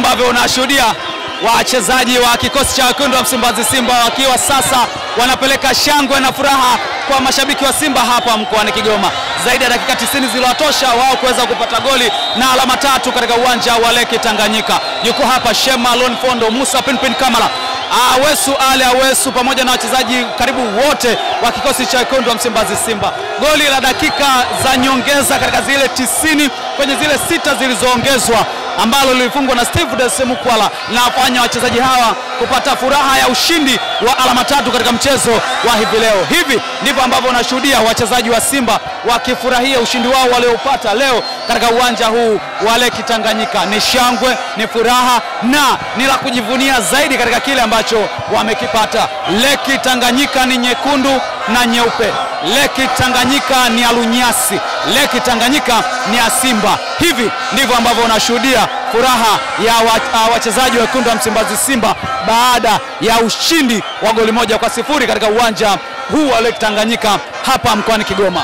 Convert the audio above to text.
ambavyo unashuhudia wachezaji wa kikosi cha wekundu wa Msimbazi Simba wakiwa sasa wanapeleka shangwe na furaha kwa mashabiki wa Simba hapa mkoani Kigoma. Zaidi ya dakika 90 ziliwatosha wao kuweza kupata goli na alama tatu katika uwanja wa Leki Tanganyika. Yuko hapa Shema Alon Fondo, Musa Pinpin Kamala, Awesu Ale Awesu pamoja na wachezaji karibu wote wa kikosi cha wekundu wa Msimbazi Simba. Goli la dakika za nyongeza katika zile 90 kwenye zile sita zilizoongezwa ambalo lilifungwa na Steve Desemukwala linawafanya wachezaji hawa kupata furaha ya ushindi wa alama tatu katika mchezo wa hivi leo. Hivi ndivyo ambavyo unashuhudia wachezaji wa Simba wakifurahia ushindi wao walioupata leo katika uwanja huu wa Lake Tanganyika. Ni shangwe, ni furaha na ni la kujivunia zaidi katika kile ambacho wamekipata. Lake Tanganyika ni nyekundu na nyeupe. Leki Tanganyika ni alunyasi. Leki Tanganyika ni asimba Simba. Hivi ndivyo ambavyo unashuhudia furaha ya wachezaji wa wekundu wa Msimbazi Simba baada ya ushindi wa goli moja kwa sifuri katika uwanja huu wa Leki Tanganyika hapa mkoani Kigoma.